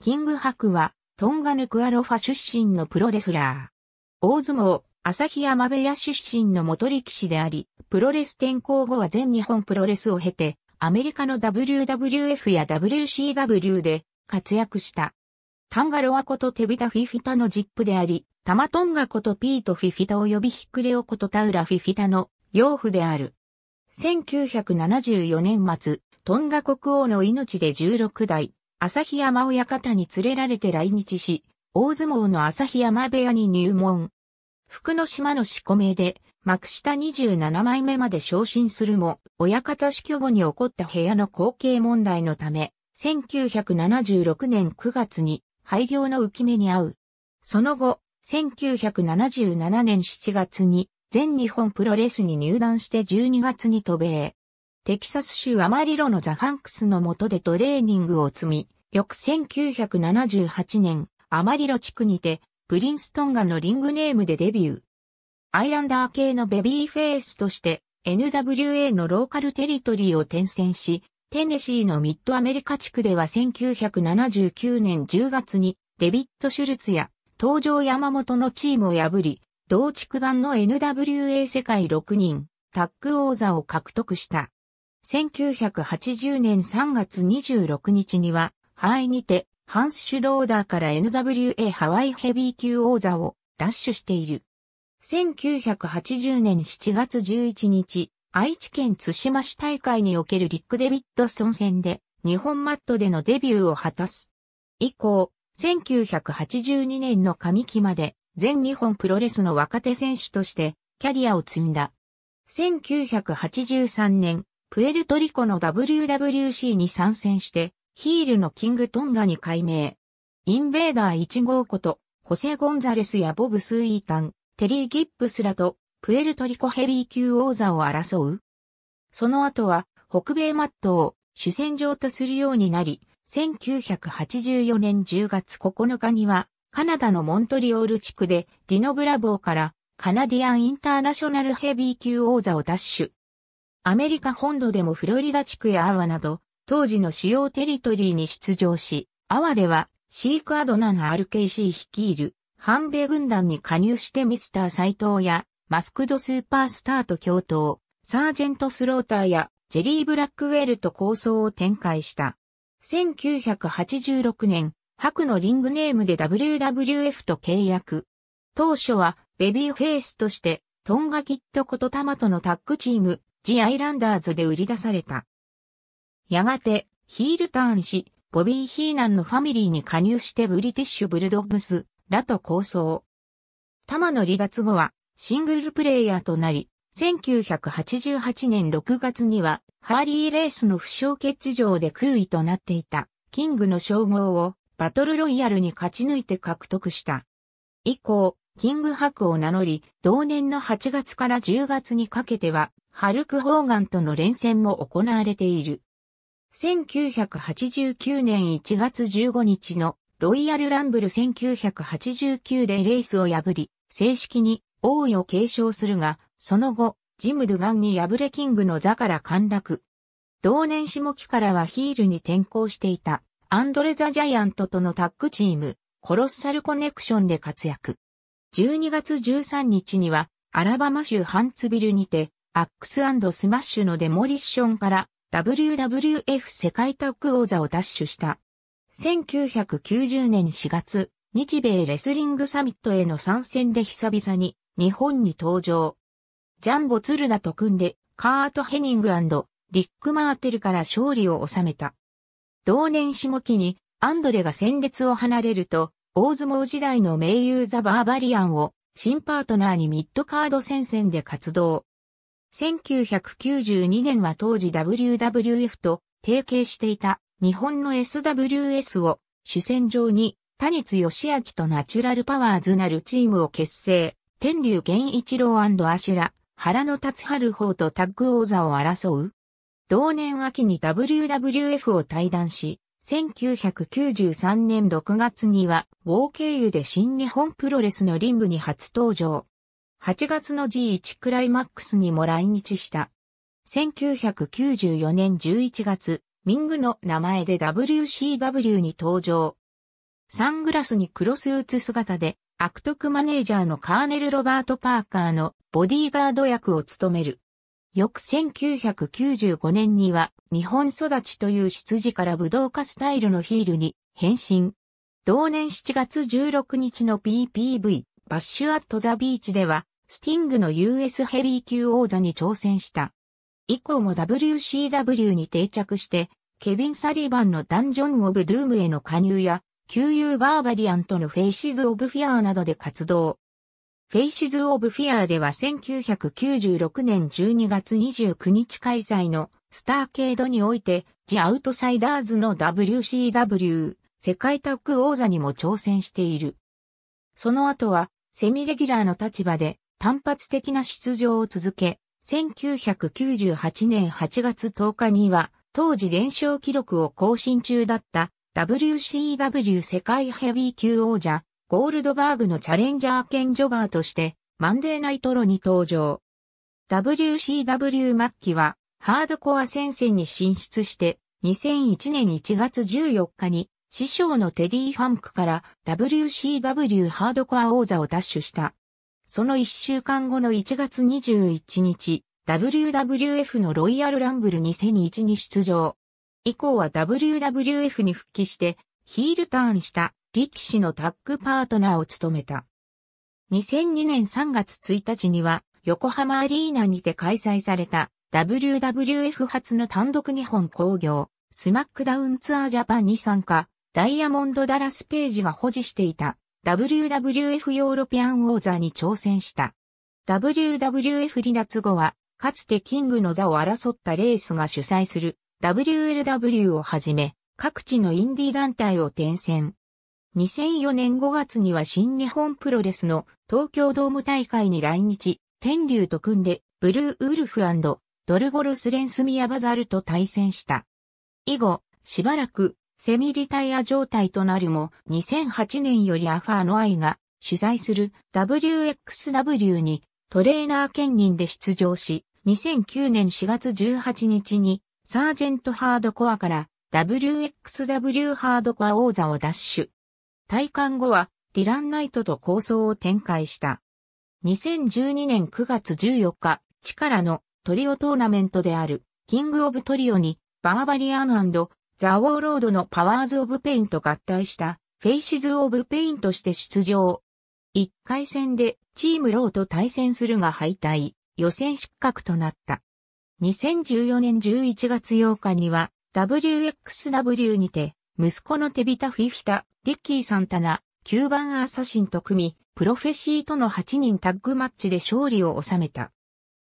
キングハクは、トンガヌクアロファ出身のプロレスラー。大相撲、旭山部屋出身の元力士であり、プロレス転向後は全日本プロレスを経て、アメリカの WWF や WCW で活躍した。タンガロアことテビタフィフィタのジップであり、タマトンガことピートフィフィタ及びヒクレオことタウラフィフィタの養父である。1974年末、トンガ国王の命で16代、旭山親方に連れられて来日し、大相撲の旭山部屋に入門。福の島の仕込めで、幕下27枚目まで昇進するも、親方死去後に起こった部屋の後継問題のため、1976年9月に廃業の浮き目に遭う。その後、1977年7月に全日本プロレスに入団して12月に渡米。テキサス州アマリロのザ・ファンクスの下でトレーニングを積み、翌1978年、アマリロ地区にて、プリンストンガのリングネームでデビュー。アイランダー系のベビーフェイスとして、NWA のローカルテリトリーを転戦し、テネシーのミッドアメリカ地区では1979年10月にデビッド・シュルツや東条山本のチームを破り、同地区版の NWA 世界6人、タッグ王座を獲得した。1980年3月26日には、ハワイにて、ハンス・シュローダーから NWA ハワイヘビー級王座を奪取している。1980年7月11日、愛知県津島市大会におけるリック・デビッドソン戦で日本マットでのデビューを果たす。以降、1982年の上期まで全日本プロレスの若手選手としてキャリアを積んだ。1983年、プエルトリコの WWC に参戦して、ヒールのキングトンガに改名。インベーダー1号こと、ホセ・ゴンザレスやボブ・スイータン、テリー・ギップスらと、プエルトリコヘビー級王座を争う。その後は、北米マットを主戦場とするようになり、1984年10月9日には、カナダのモントリオール地区でディノ・ブラボーからカナディアン・インターナショナルヘビー級王座を奪取。アメリカ本土でもフロリダ地区やアワなど、当時の主要テリトリーに出場し、アワではシークアドナの RKC 率いる反米軍団に加入してミスター斎藤やマスクドスーパースターと共闘、サージェントスローターやジェリー・ブラックウェルと構想を展開した。1986年、白のリングネームで WWF と契約。当初はベビーフェイスとしてトンガキットことタマとのタッグチーム、ジ・アイランダーズで売り出された。やがてヒールターンし、ボビー・ヒーナンのファミリーに加入してブリティッシュ・ブルドッグスらと構想。タマの離脱後はシングルプレイヤーとなり、1988年6月にはハーリーレースの負傷欠場で空位となっていたキングの称号をバトルロイヤルに勝ち抜いて獲得した。以降、キングハクを名乗り、同年の8月から10月にかけては、ハルク・ホーガンとの連戦も行われている。1989年1月15日のロイヤルランブル1989でレースを破り、正式に王位を継承するが、その後、ジム・ドゥガンに敗れキングの座から陥落。同年下期からはヒールに転向していた。アンドレ・ザ・ジャイアントとのタッグチーム、コロッサルコネクションで活躍。12月13日には、アラバマ州ハンツビルにて、アックススマッシュのデモリッションから WWF 世界タッグ王座を奪取した。1990年4月、日米レスリングサミットへの参戦で久々に日本に登場。ジャンボ・ツルダと組んでカート・ヘニングリック・マーテルから勝利を収めた。同年下期にアンドレが戦列を離れると、大相撲時代の名優ザ・バーバリアンを新パートナーにミッドカード戦線で活動。1992年は当時 WWF と提携していた日本の SWS を主戦場に谷津義明とナチュラルパワーズなるチームを結成。天竜源一郎アシュラ、原野達春法とタッグ王座を争う同年秋に WWF を退団し、1993年6月には、ウォー経由で新日本プロレスのリングに初登場。8月の G1 クライマックスにも来日した。1994年11月、ミングの名前で WCW に登場。サングラスに黒スーツ姿で、悪徳マネージャーのカーネル・ロバート・パーカーのボディーガード役を務める。翌1995年には日本育ちという出自から武道家スタイルのヒールに変身。同年7月16日の PPV バッシュアットザビーチではスティングの US ヘビー級王座に挑戦した。以降も WCW に定着してケビン・サリバンのダンジョン・オブ・ドゥームへの加入や QU バーバリアントのフェイシズ・オブ・フィアーなどで活動。フェイシズ・オブ・フィアーでは1996年12月29日開催のスターケードにおいて、ジ・アウトサイダーズの WCW 世界タッグ王座にも挑戦している。その後は、セミレギュラーの立場で単発的な出場を続け、1998年8月10日には、当時連勝記録を更新中だった WCW 世界ヘビー級王者ゴールドバーグのチャレンジャー兼ジョバーとしてマンデーナイトロに登場。WCW 末期はハードコア戦線に進出して2001年1月14日に師匠のテディ・ファンクから WCW ハードコア王座を奪取した。その1週間後の1月21日、WWF のロイヤルランブル2001に出場。以降は WWF に復帰してヒールターンしたリキシのタッグパートナーを務めた。2002年3月1日には横浜アリーナにて開催された WWF 初の単独日本興行スマックダウンツアージャパンに参加、ダイヤモンド・ダラス・ページが保持していた WWF ヨーロピアン王座に挑戦した。WWF 離脱後は、かつてキングの座を争ったレースが主催する WLW をはじめ、各地のインディー団体を転戦。2004年5月には新日本プロレスの東京ドーム大会に来日、天竜と組んでブルーウルフドルゴルスレンスミヤバザルと対戦した。以後、しばらくセミリタイア状態となるも、2008年よりアファーの愛が主催する WXW にトレーナー兼任で出場し、2009年4月18日にサージェントハードコアから WXW ハードコア王座を奪取。戴冠後はディランナイトと抗争を展開した。2012年9月14日、力のトリオトーナメントであるキングオブトリオにバーバリアンザ・ウォーロードのパワーズ・オブ・ペインと合体したフェイシズ・オブ・ペインとして出場。1回戦でチームローと対戦するが敗退、予選失格となった。2014年11月8日には WXW にて息子のテビタ・フィフィタ、リッキー・サンタナ、キューバン・アサシンと組み、プロフェシーとの8人タッグマッチで勝利を収めた。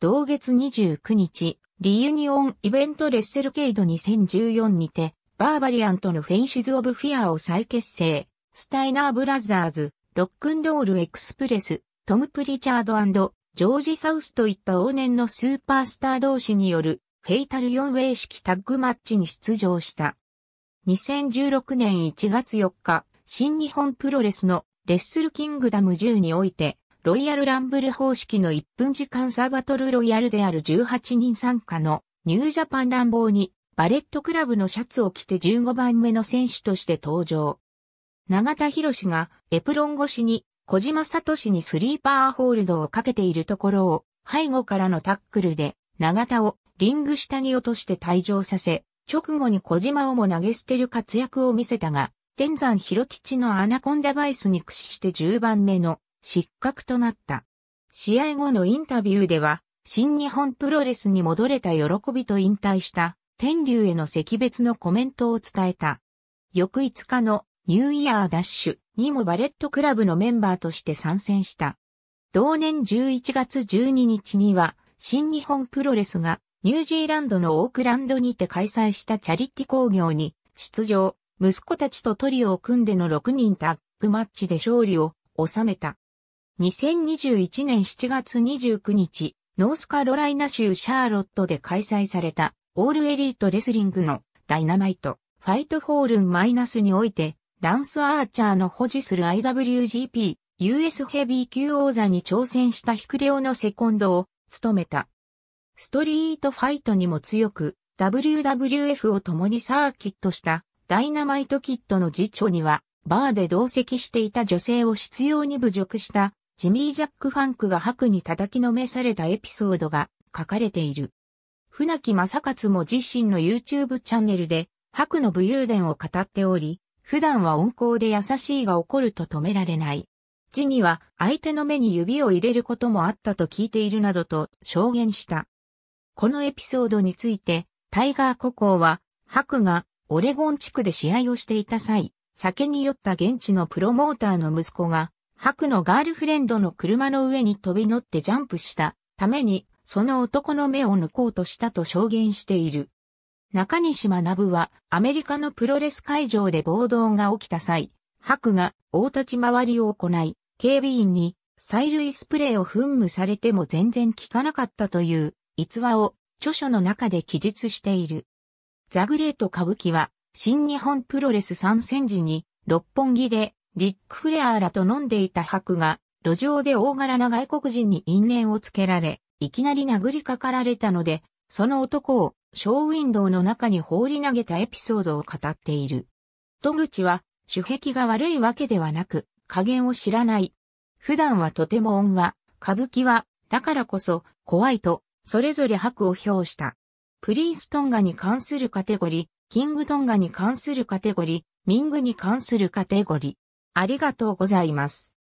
同月29日、リユニオンイベントレッセルケイド2014にて、バーバリアンとのフェイシズ・オブ・フィアを再結成、スタイナー・ブラザーズ、ロックンロール・エクスプレス、トム・プリチャードジョージ・サウスといった往年のスーパースター同士によるフェイタル4ウェイ式タッグマッチに出場した。2016年1月4日、新日本プロレスのレッスルキングダム10において、ロイヤルランブル方式の1分時間サーバトルロイヤルである18人参加のニュージャパン乱暴にバレットクラブのシャツを着て15番目の選手として登場。長田博士がエプロン越しに小島聡にスリーパーホールドをかけているところを背後からのタックルで長田をリング下に落として退場させ、直後に小島をも投げ捨てる活躍を見せたが、天山広吉のアナコンダバイスに屈して10番目の失格となった。試合後のインタビューでは、新日本プロレスに戻れた喜びと引退した天龍への惜別のコメントを伝えた。翌5日のニューイヤーダッシュにもバレットクラブのメンバーとして参戦した。同年11月12日には新日本プロレスがニュージーランドのオークランドにて開催したチャリティ興行に出場、息子たちとトリオを組んでの6人タッグマッチで勝利を収めた。2021年7月29日、ノースカロライナ州シャーロットで開催されたオールエリートレスリングのダイナマイトファイトホールンマイナスにおいてランス・アーチャーの保持する IWGP US ヘビー級王座に挑戦したヒクレオのセコンドを務めた。ストリートファイトにも強く、WWF を共にサーキットしたダイナマイトキットの次長には、バーで同席していた女性を執拗に侮辱したジミー・ジャック・ファンクが白に叩きのめされたエピソードが書かれている。船木正勝も自身の YouTube チャンネルで白の武勇伝を語っており、普段は温厚で優しいが怒ると止められない。字には相手の目に指を入れることもあったと聞いているなどと証言した。このエピソードについて、タイガー古校は、白がオレゴン地区で試合をしていた際、酒に酔った現地のプロモーターの息子が、白のガールフレンドの車の上に飛び乗ってジャンプしたために、その男の目を抜こうとしたと証言している。中西学はアメリカのプロレス会場で暴動が起きた際、白が大立ち回りを行い、警備員に催涙スプレーを噴霧されても全然効かなかったという逸話を著書の中で記述している。ザグレート歌舞伎は新日本プロレス参戦時に六本木でリック・フレアーらと飲んでいた白が路上で大柄な外国人に因縁をつけられ、いきなり殴りかかられたので、その男をショーウィンドウの中に放り投げたエピソードを語っている。戸口は、主壁が悪いわけではなく、加減を知らない。普段はとても恩和、歌舞伎は、だからこそ、怖いと、それぞれ白を評した。プリンストンガに関するカテゴリー、キングトンガに関するカテゴリー、ミングに関するカテゴリー。ありがとうございます。